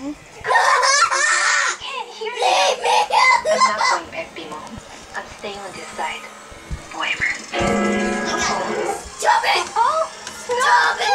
Can't hear. Leave me I'm not going back, Bimo. I'm staying on this side. Forever. Stop it! Oh! Stop it!